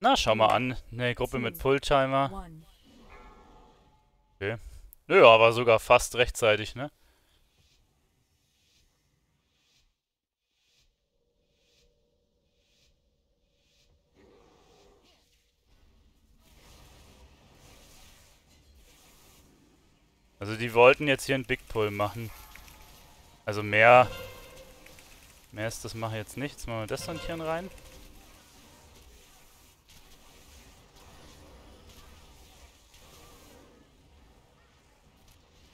Na, schau mal an. Eine Gruppe mit Pulltimer. Okay. Nö, aber sogar fast rechtzeitig, ne? Also die wollten jetzt hier einen Big Pull machen. Also mehr... Mehr ist das mache ich jetzt nicht. Jetzt machen wir das Sontieren rein.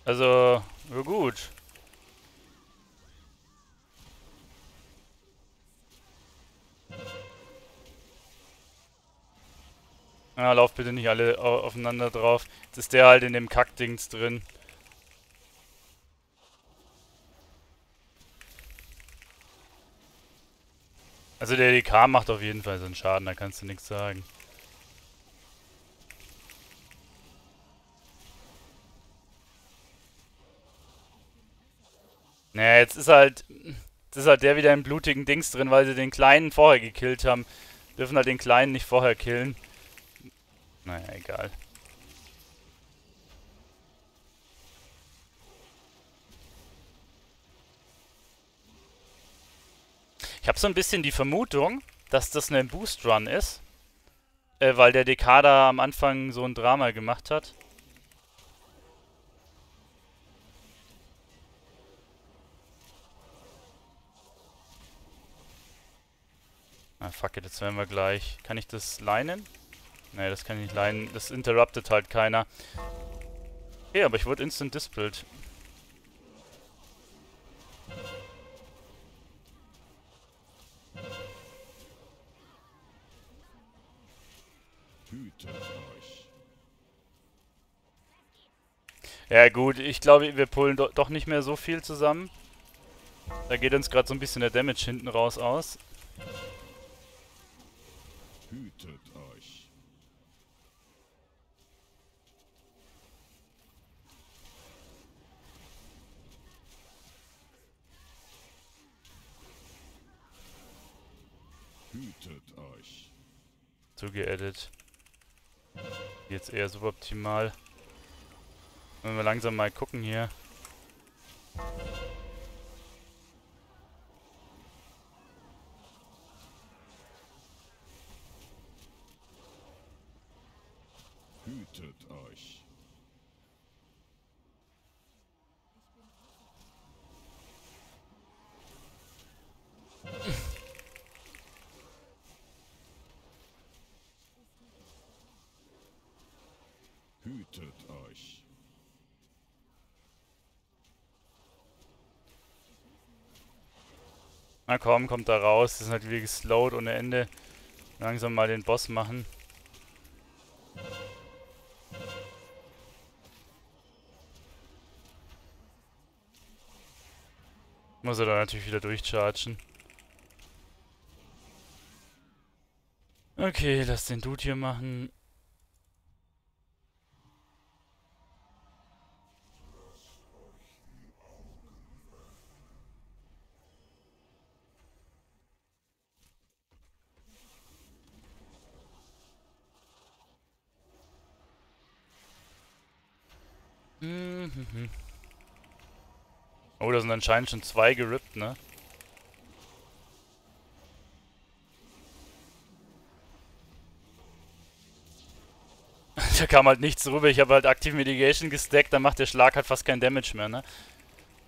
Also, ja gut. Ja, lauf bitte nicht alle aufeinander drauf. Jetzt ist der halt in dem Kackdings drin. Also der DK macht auf jeden Fall so einen Schaden, da kannst du nichts sagen. Naja, jetzt ist halt... Jetzt ist halt der wieder im blutigen Dings drin, weil sie den Kleinen vorher gekillt haben. Dürfen halt den Kleinen nicht vorher killen. Naja, egal. Ich habe so ein bisschen die Vermutung, dass das ein Boost Run ist. Äh, weil der Dekada am Anfang so ein Drama gemacht hat. Ah, fuck it, jetzt werden wir gleich. Kann ich das leinen? Ne, das kann ich nicht leinen. Das interruptet halt keiner. Okay, aber ich wurde instant dispelled. Ja gut, ich glaube, wir pullen do doch nicht mehr so viel zusammen. Da geht uns gerade so ein bisschen der Damage hinten raus aus. Hütet euch. Hütet euch. Zugeedit. Jetzt eher suboptimal. Wenn wir langsam mal gucken hier. Hütet euch. Hütet euch. Na komm, kommt da raus. Das ist natürlich geslowt ohne Ende. Langsam mal den Boss machen. Muss er dann natürlich wieder durchchargen. Okay, lass den Dude hier machen. Oh, da sind anscheinend schon zwei gerippt, ne? da kam halt nichts rüber. Ich habe halt Active Mitigation gestackt, dann macht der Schlag halt fast kein Damage mehr, ne?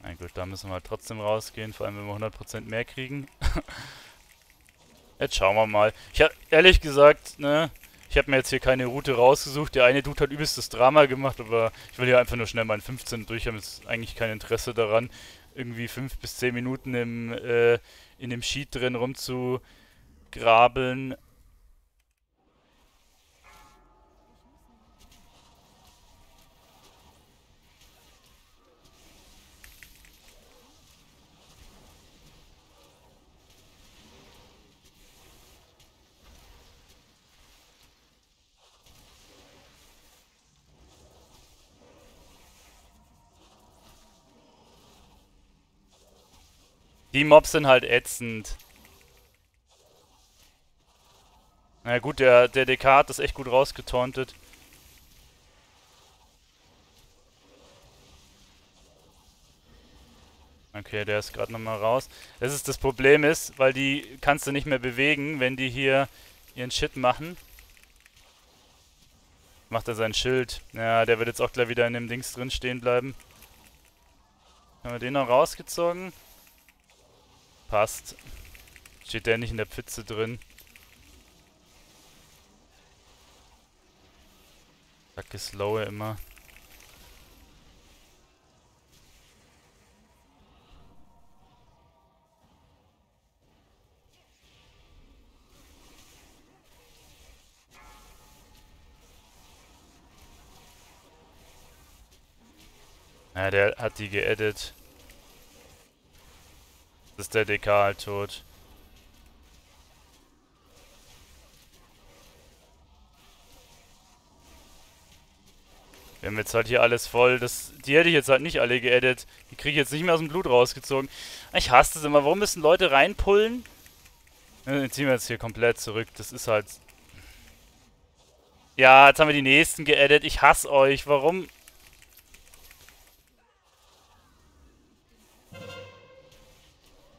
Na gut, da müssen wir halt trotzdem rausgehen, vor allem wenn wir 100% mehr kriegen. Jetzt schauen wir mal. Ich habe ehrlich gesagt, ne, ich habe mir jetzt hier keine Route rausgesucht. Der eine Dude hat übelstes Drama gemacht, aber ich will hier einfach nur schnell meinen 15 durch. Ich habe jetzt eigentlich kein Interesse daran, irgendwie 5 bis 10 Minuten im, äh, in dem Sheet drin rumzugrabeln. Die Mobs sind halt ätzend. Na gut, der, der hat das echt gut rausgetauntet. Okay, der ist gerade nochmal raus. Das ist das Problem ist, weil die kannst du nicht mehr bewegen, wenn die hier ihren Shit machen. Macht er sein Schild. Ja, der wird jetzt auch gleich wieder in dem Dings drin stehen bleiben. Haben wir den noch rausgezogen? Passt. Steht der nicht in der Pfütze drin. Kacke slowe immer. Ja, der hat die geedit. Ist der DK halt tot. Wir haben jetzt halt hier alles voll. Das, die hätte ich jetzt halt nicht alle geedit. Die kriege ich jetzt nicht mehr aus dem Blut rausgezogen. Ich hasse das immer. Warum müssen Leute reinpullen? Dann ziehen wir jetzt hier komplett zurück. Das ist halt... Ja, jetzt haben wir die nächsten geedit. Ich hasse euch. Warum...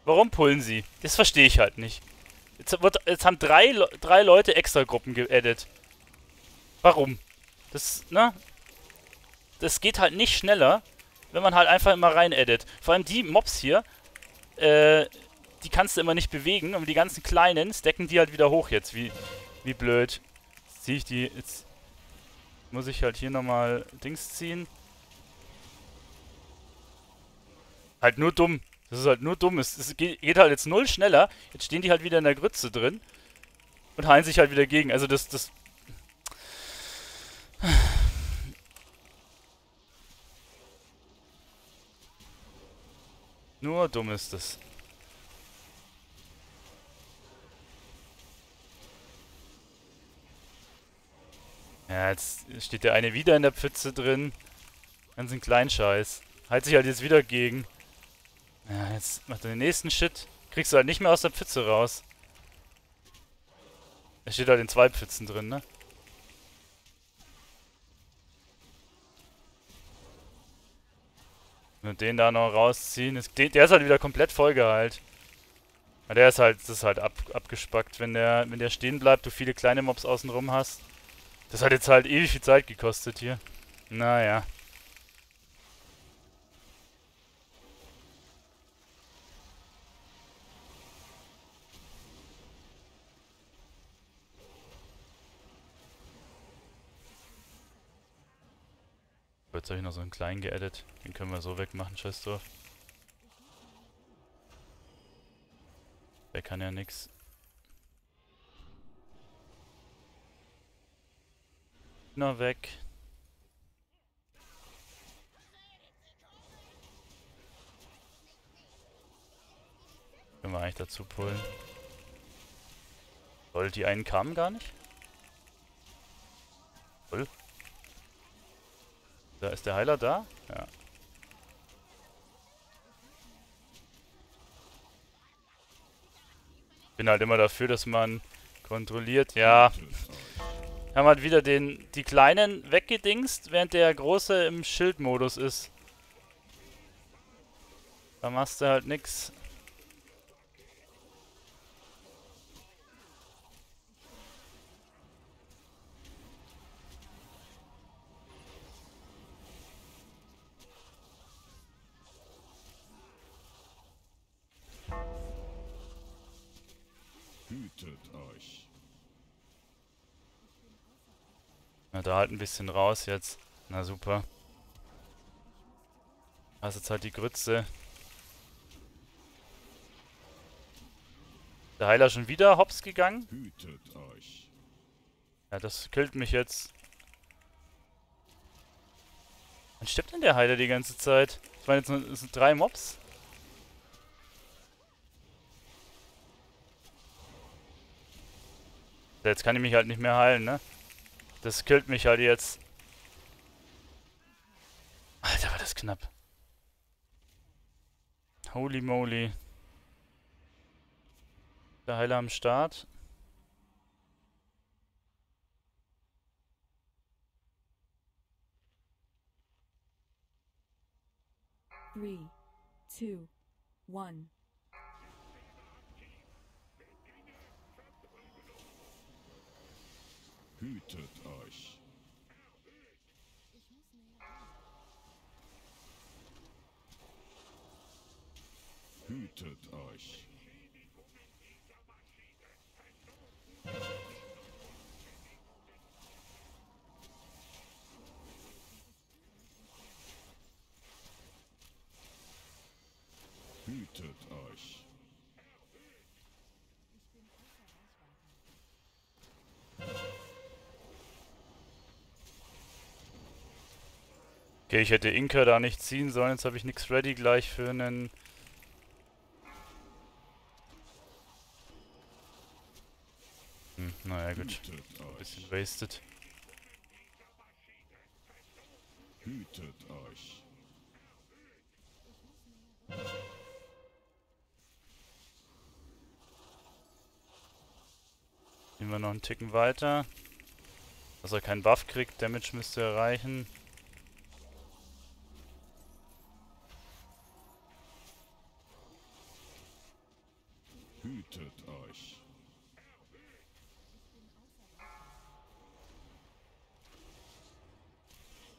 Warum pullen sie? Das verstehe ich halt nicht. Jetzt, wird, jetzt haben drei, drei Leute Extra-Gruppen geedit. Warum? Das, ne? Das geht halt nicht schneller, wenn man halt einfach immer rein edit. Vor allem die Mobs hier, äh, die kannst du immer nicht bewegen. Und die ganzen kleinen stacken die halt wieder hoch jetzt. Wie, wie blöd. Jetzt ziehe ich die, jetzt muss ich halt hier nochmal Dings ziehen. Halt nur dumm. Das ist halt nur dumm. Es, geht, halt jetzt null schneller. Jetzt stehen die halt wieder in der Grütze drin. Und heilen sich halt wieder gegen. Also das, das... Nur dumm ist das. Ja, jetzt steht der eine wieder in der Pfütze drin. Ganzen Kleinscheiß. Halt sich halt jetzt wieder gegen. Ja, jetzt macht er den nächsten Shit. Kriegst du halt nicht mehr aus der Pfütze raus. Er steht halt in zwei Pfützen drin, ne? Und den da noch rausziehen. Der ist halt wieder komplett vollgeheilt. Ja, der ist halt, das ist halt ab, abgespackt, wenn der, wenn der stehen bleibt, du viele kleine Mobs außenrum hast. Das hat jetzt halt ewig viel Zeit gekostet hier. Naja. Jetzt habe ich noch so einen kleinen geedit. Den können wir so wegmachen, scheiß drauf. Der kann ja nix. Na weg. Können wir eigentlich dazu pullen. Soll die einen kamen gar nicht? Voll. Da ist der Heiler da? Ja. Bin halt immer dafür, dass man kontrolliert. Ja. Haben halt wieder den, die Kleinen weggedingst, während der Große im Schildmodus ist. Da machst du halt nix. Da halt ein bisschen raus jetzt. Na super. Das ist jetzt halt die Grütze. Der Heiler schon wieder hops gegangen. Ja, das killt mich jetzt. Wann stirbt denn der Heiler die ganze Zeit? Das waren jetzt nur, sind drei Mobs. Jetzt kann ich mich halt nicht mehr heilen, ne? Das killt mich halt jetzt. Alter, war das knapp. Holy moly. Der Heiler am Start. Three, two, one. Hütet euch. Hütet euch. Hütet euch. Okay, ich hätte Inka da nicht ziehen sollen. Jetzt habe ich nichts ready gleich für einen... Hm, naja, gut. Euch. Bisschen wasted. Hütet euch. Gehen wir noch einen Ticken weiter. Dass er keinen Buff kriegt. Damage müsste erreichen. Hütet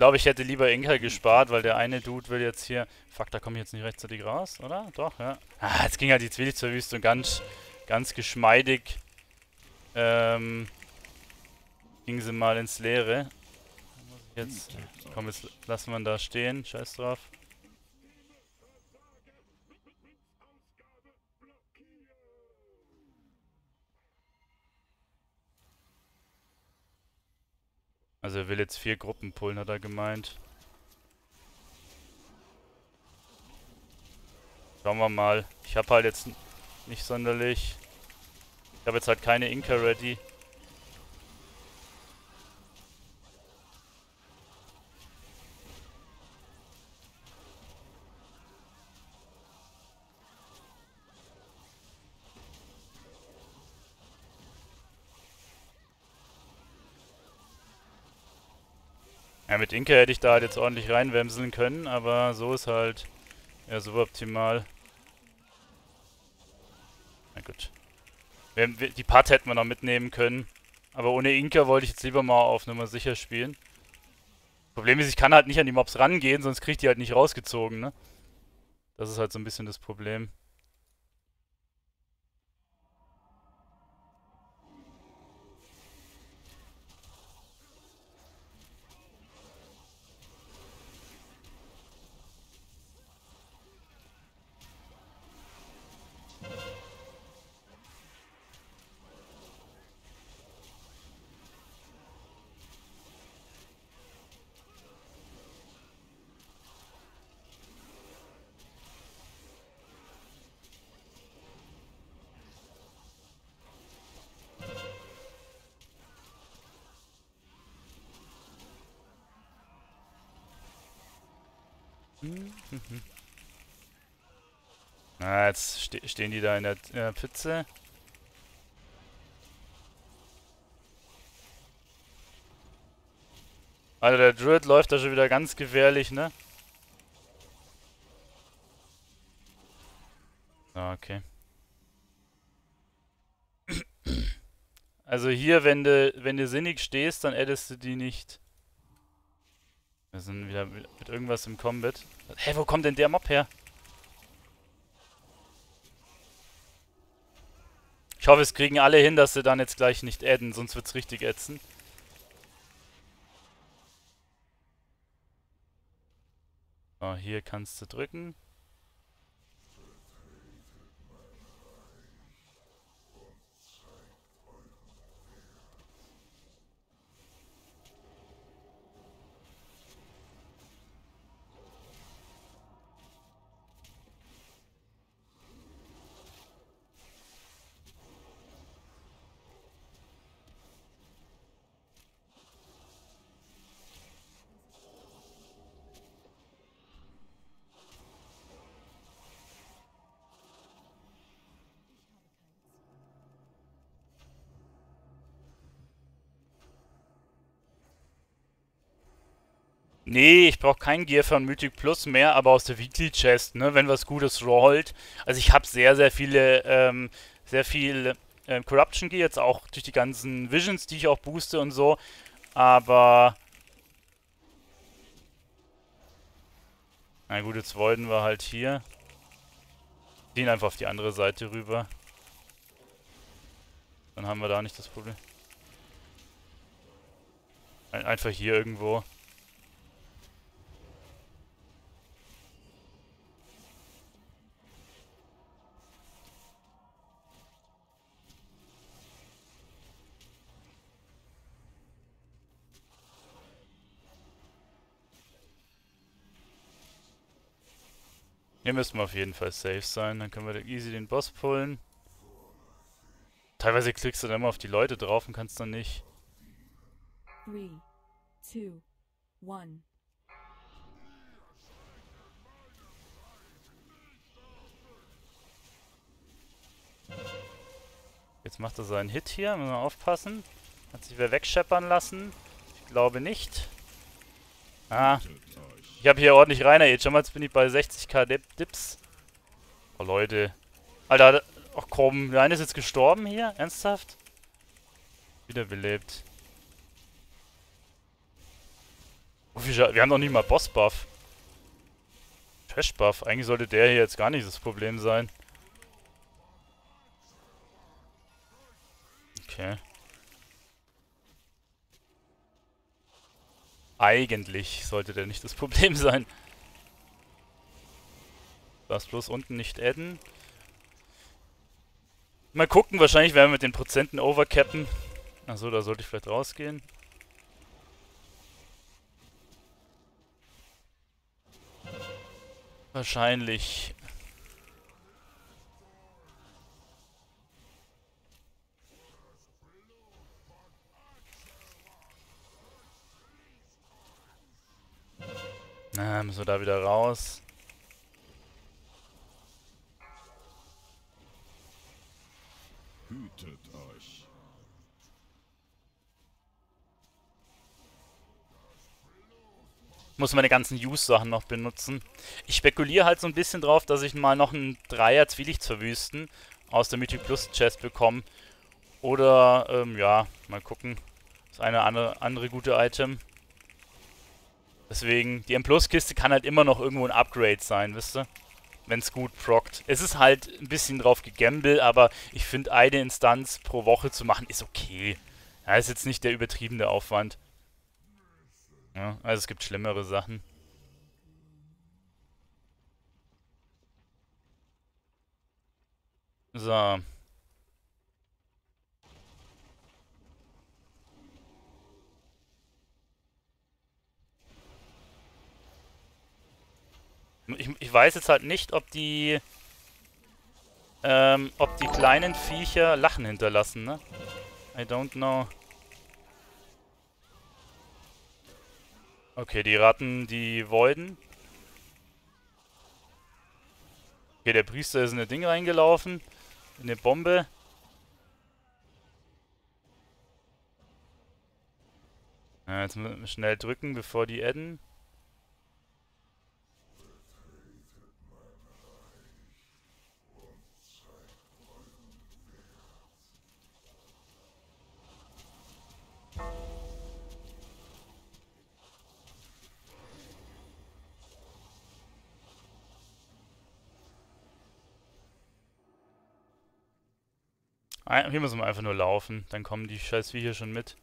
glaube, ich hätte lieber Inka gespart, weil der eine Dude will jetzt hier... Fuck, da komme ich jetzt nicht rechtzeitig raus, oder? Doch, ja. Ah, jetzt ging halt die Zwillingsverwüstung ganz, ganz geschmeidig. Ähm, ging sie mal ins Leere. Jetzt, komm, jetzt lassen wir ihn da stehen. Scheiß drauf. Also er will jetzt vier Gruppen pullen, hat er gemeint. Schauen wir mal. Ich habe halt jetzt nicht sonderlich... Ich habe jetzt halt keine Inka ready. Ja, mit Inka hätte ich da halt jetzt ordentlich reinwemseln können, aber so ist halt ja suboptimal. Na gut. Wir, wir, die Part hätten wir noch mitnehmen können. Aber ohne Inka wollte ich jetzt lieber mal auf Nummer sicher spielen. Problem ist, ich kann halt nicht an die Mobs rangehen, sonst krieg ich die halt nicht rausgezogen, ne? Das ist halt so ein bisschen das Problem. Ah, jetzt ste stehen die da in der, in der Pfütze. Alter, der Druid läuft da schon wieder ganz gefährlich, ne? Ah, okay. Also hier, wenn du, wenn du sinnig stehst, dann addest du die nicht. Wir sind wieder mit irgendwas im Combat. Hä, wo kommt denn der Mob her? Ich hoffe, es kriegen alle hin, dass sie dann jetzt gleich nicht adden, sonst wird's richtig ätzen. So, hier kannst du drücken. Nee, ich brauche kein Gear von Mythic Plus mehr, aber aus der Weekly Chest, ne, wenn was Gutes rollt. Also ich habe sehr, sehr viele, ähm, sehr viel ähm, Corruption Gear, jetzt auch durch die ganzen Visions, die ich auch booste und so. Aber... Na gut, jetzt wollten wir halt hier. Gehen einfach auf die andere Seite rüber. Dann haben wir da nicht das Problem. Ein einfach hier irgendwo. Hier müssen wir auf jeden Fall safe sein. Dann können wir easy den Boss pullen. Teilweise klickst du dann immer auf die Leute drauf und kannst dann nicht. Three, two, one. Jetzt macht er seinen Hit hier, müssen wir aufpassen. Hat sich wer wegscheppern lassen? Ich glaube nicht. Ah. Ich habe hier ordentlich reiner jetzt. Schon mal, jetzt bin ich bei 60k Dip Dips. Oh Leute. Alter, ach komm, der eine ist jetzt gestorben hier? Ernsthaft? Wiederbelebt. Oh, wir haben noch nicht mal Boss-Buff. Trash-Buff. Eigentlich sollte der hier jetzt gar nicht das Problem sein. Okay. Eigentlich sollte der nicht das Problem sein. Das bloß unten nicht adden. Mal gucken, wahrscheinlich werden wir mit den Prozenten overcappen. Achso, da sollte ich vielleicht rausgehen. Wahrscheinlich. Na, müssen wir da wieder raus. Hütet euch. Muss meine ganzen Use-Sachen noch benutzen. Ich spekuliere halt so ein bisschen drauf, dass ich mal noch einen Dreier Zwielichtverwüsten aus der Mythic Plus Chest bekomme. Oder, ähm, ja, mal gucken. Das eine andere, andere gute Item. Deswegen, die M-Plus-Kiste kann halt immer noch irgendwo ein Upgrade sein, wisst ihr? Wenn es gut prockt. Es ist halt ein bisschen drauf gegambelt, aber ich finde, eine Instanz pro Woche zu machen, ist okay. Ja, ist jetzt nicht der übertriebene Aufwand. Ja, also es gibt schlimmere Sachen. So. Ich, ich weiß jetzt halt nicht, ob die ähm, ob die kleinen Viecher Lachen hinterlassen, ne? I don't know. Okay, die Ratten, die Voiden. Okay, der Priester ist in ein Ding reingelaufen. In eine Bombe. Ja, jetzt müssen wir schnell drücken, bevor die adden. Hier müssen wir einfach nur laufen. Dann kommen die scheiß Viecher schon mit.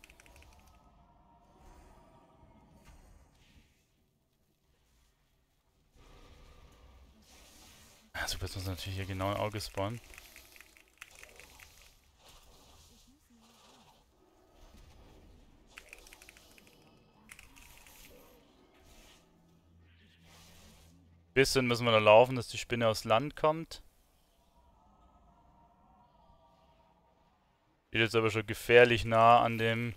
Super, jetzt muss natürlich hier genau ein Auge spawnen. Bisschen müssen wir da laufen, dass die Spinne aufs Land kommt. Steht jetzt aber schon gefährlich nah an dem...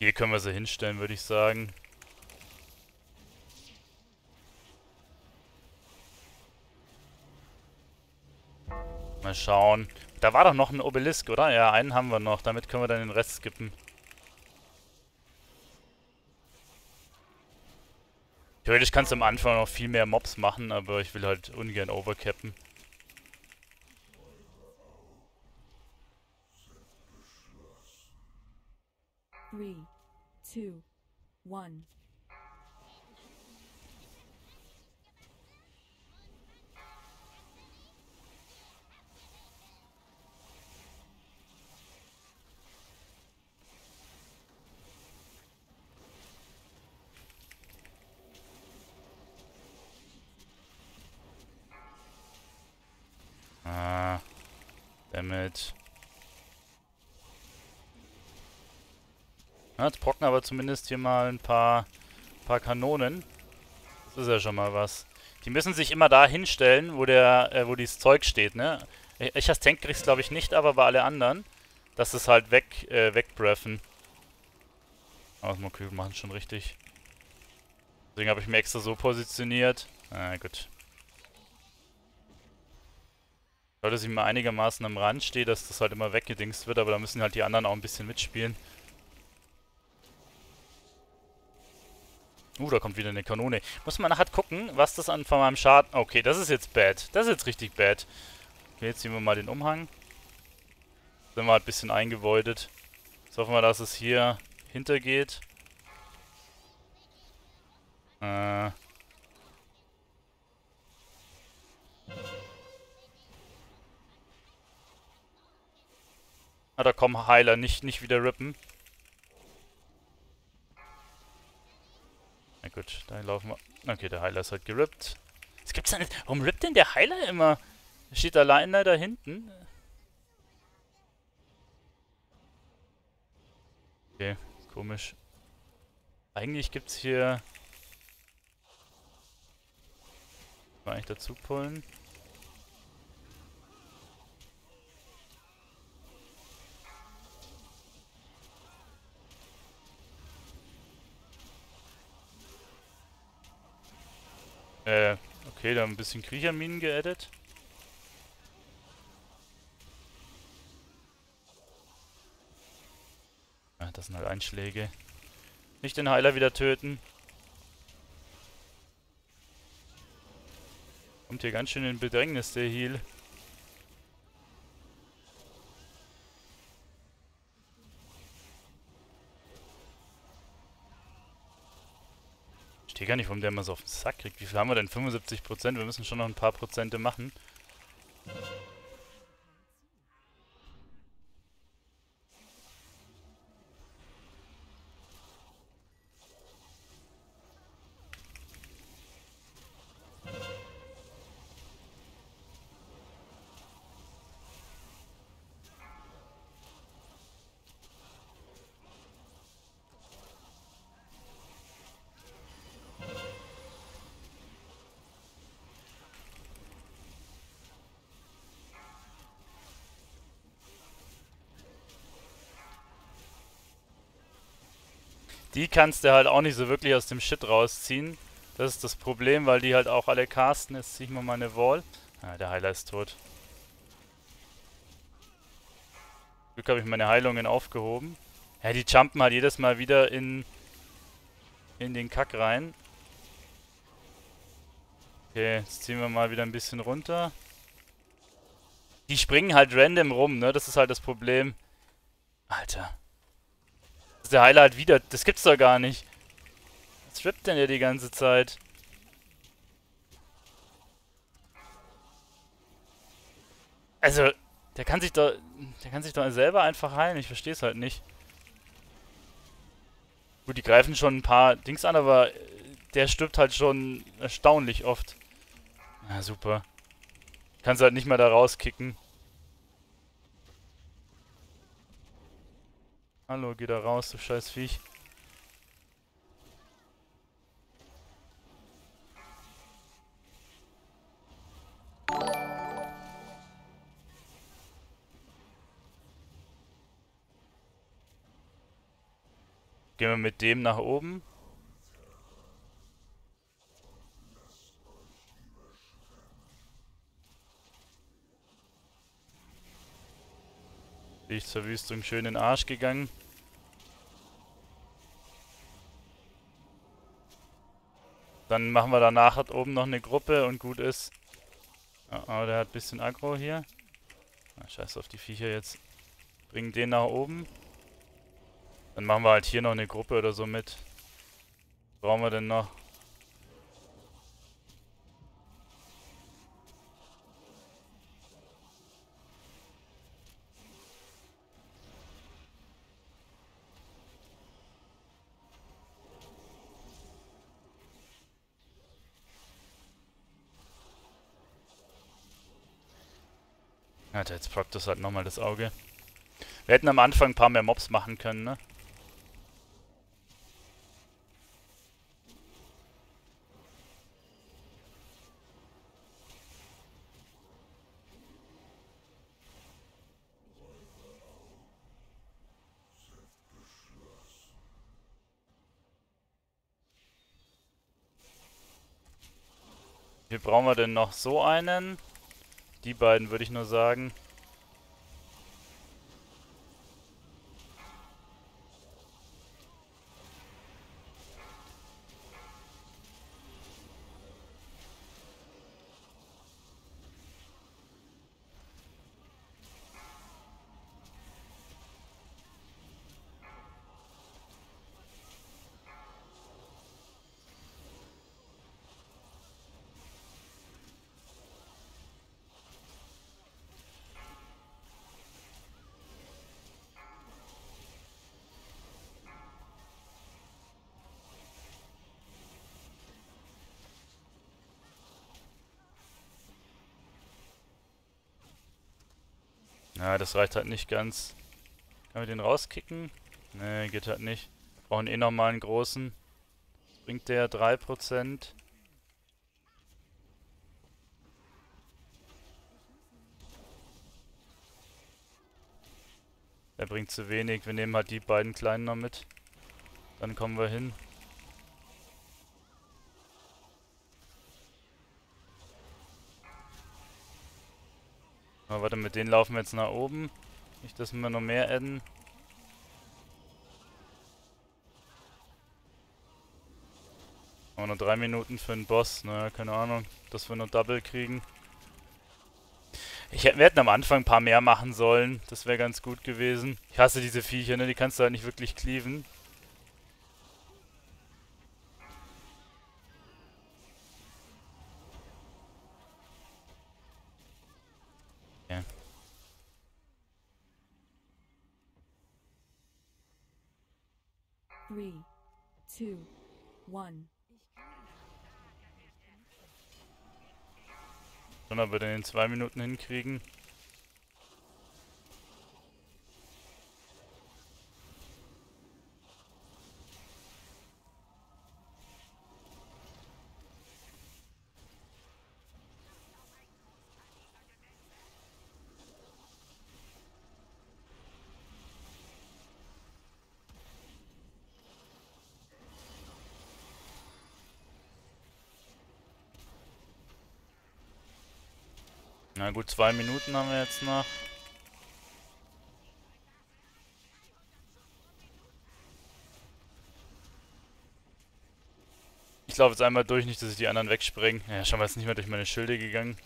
Hier können wir sie hinstellen, würde ich sagen. Mal schauen. Da war doch noch ein Obelisk, oder? Ja, einen haben wir noch. Damit können wir dann den Rest skippen. Theoretisch kannst du am Anfang noch viel mehr Mobs machen, aber ich will halt ungern overcappen. Three, two, one. Ah. Damit. Ja, jetzt brocken aber zumindest hier mal ein paar, paar Kanonen. Das ist ja schon mal was. Die müssen sich immer da hinstellen, wo der, äh, wo dieses Zeug steht, ne? Ich als Tank krieg's glaube ich nicht, aber bei alle anderen, dass es halt weg, äh, wegbreffen. Aber okay, wir machen schon richtig. Deswegen habe ich mir extra so positioniert. Ah, gut. Sollte sich mal einigermaßen am Rand stehen, dass das halt immer weggedingst wird, aber da müssen halt die anderen auch ein bisschen mitspielen. Uh, da kommt wieder eine Kanone. Muss man nachher gucken, was das an von meinem Schaden... Okay, das ist jetzt bad. Das ist jetzt richtig bad. Okay, jetzt ziehen wir mal den Umhang. Sind wir halt ein bisschen eingebeutet. Jetzt hoffen wir, dass es hier hintergeht. Äh... Ah, da kommen Heiler, nicht, nicht wieder rippen. Gut, da laufen wir. Okay, der Heiler ist halt gerippt. Das gibt's nicht. Warum rippt denn der Heiler immer? Er steht alleine da hinten. Okay, komisch. Eigentlich gibt's hier... Mal eigentlich dazu pullen. Äh, okay, da haben ein bisschen Kriecherminen geaddet. Ah, das sind halt Einschläge. Nicht den Heiler wieder töten. Kommt hier ganz schön in Bedrängnis, der Heal. Gar nicht, warum der immer so auf den Sack kriegt. Wie viel haben wir denn? 75%? Wir müssen schon noch ein paar Prozente machen. Die kannst du halt auch nicht so wirklich aus dem Shit rausziehen. Das ist das Problem, weil die halt auch alle casten. Jetzt ziehen wir mal eine Wall. Ah, der Heiler ist tot. Glück habe ich meine Heilungen aufgehoben. Ja, die jumpen halt jedes Mal wieder in, in den Kack rein. Okay, jetzt ziehen wir mal wieder ein bisschen runter. Die springen halt random rum, ne? Das ist halt das Problem. Alter der Heiler halt wieder. Das gibt's doch gar nicht. Was rippt denn der die ganze Zeit? Also, der kann sich doch. Der kann sich doch selber einfach heilen. Ich verstehe es halt nicht. Gut, die greifen schon ein paar Dings an, aber der stirbt halt schon erstaunlich oft. Ja, super. Kannst halt nicht mal da rauskicken. Hallo, geh da raus, du scheiß Viech. Gehen wir mit dem nach oben. Lichtverwüstung schön in den Arsch gegangen. Dann machen wir danach hat oben noch eine Gruppe und gut ist. Oh, oh, der hat ein bisschen Aggro hier. Ah, scheiß auf die Viecher jetzt. Bringen den nach oben. Dann machen wir halt hier noch eine Gruppe oder so mit. Was brauchen wir denn noch? Alter, jetzt prockt das halt nochmal das Auge. Wir hätten am Anfang ein paar mehr Mobs machen können, ne? Wie brauchen wir denn noch so einen? Die beiden würde ich nur sagen. Ja, das reicht halt nicht ganz. Können wir den rauskicken? Ne, geht halt nicht. Brauchen eh nochmal einen großen. Bringt der 3%. Der bringt zu wenig. Wir nehmen halt die beiden kleinen noch mit. Dann kommen wir hin. Aber warte, mit denen laufen wir jetzt nach oben. Nicht, dass wir noch mehr adden. Aber nur drei Minuten für einen Boss. Naja, keine Ahnung, dass wir nur Double kriegen. Ich wir hätten am Anfang ein paar mehr machen sollen. Das wäre ganz gut gewesen. Ich hasse diese Viecher, ne? Die kannst du halt nicht wirklich cleaven. Three, two, one. Schon aber den in zwei Minuten hinkriegen. Na gut, zwei Minuten haben wir jetzt noch. Ich laufe jetzt einmal durch, nicht, dass ich die anderen wegspringen. Ja, schon mal jetzt nicht mehr durch meine Schilde gegangen.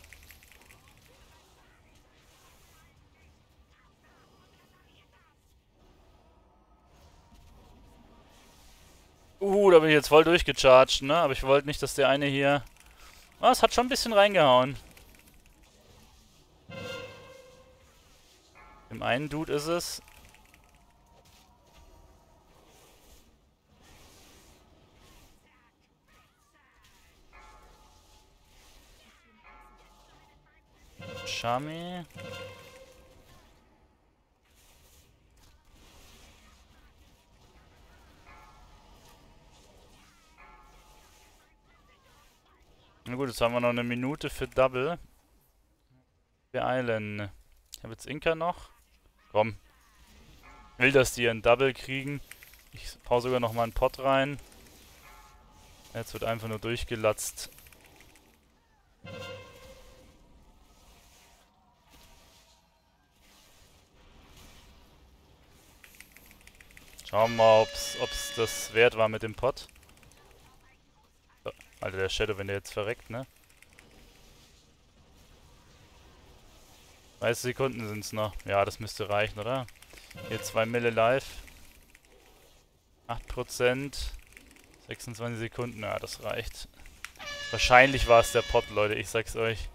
Uh, da bin ich jetzt voll durchgecharged, ne? Aber ich wollte nicht, dass der eine hier... Oh, es hat schon ein bisschen reingehauen. Dem einen Dude ist es. Shami. Na gut, jetzt haben wir noch eine Minute für Double. Beeilen. Ich habe jetzt Inka noch. Komm. Will, dass die einen Double kriegen. Ich hau sogar noch mal einen Pot rein. Jetzt wird einfach nur durchgelatzt. Schauen wir mal, ob es das wert war mit dem Pot. Alter, der Shadow, wenn der jetzt verreckt, ne? 30 Sekunden sind's noch. Ja, das müsste reichen, oder? Hier 2 Mille live. 8%. 26 Sekunden, ja, das reicht. Wahrscheinlich war es der Pot, Leute, ich sag's euch.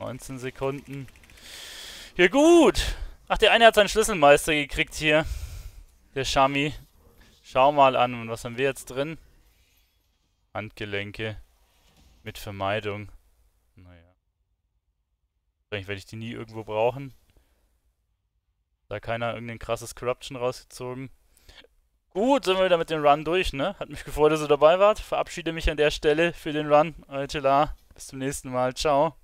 19 Sekunden. Ja gut. Ach, der eine hat seinen Schlüsselmeister gekriegt hier. Der Shami. Schau mal an. Und was haben wir jetzt drin? Handgelenke. Mit Vermeidung. Wahrscheinlich werde ich die nie irgendwo brauchen. Da keiner irgendein krasses Corruption rausgezogen. Gut, sind wir wieder mit dem Run durch, ne? Hat mich gefreut, dass ihr dabei wart. Verabschiede mich an der Stelle für den Run. Euer Bis zum nächsten Mal. Ciao.